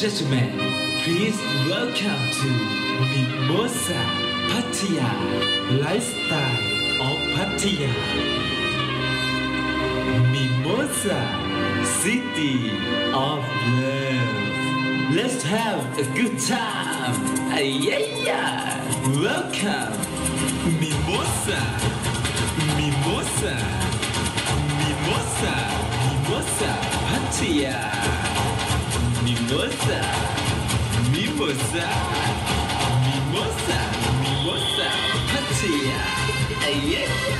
gentlemen, please welcome to Mimosa Pattaya, lifestyle of Pattaya. Mimosa, city of love. Let's have a good time. Yeah, yeah. Welcome, Mimosa, Mimosa, Mimosa, Mimosa Pattaya. Mimosa, Mimosa, Mimosa, Mimosa, Pattaya. Uh.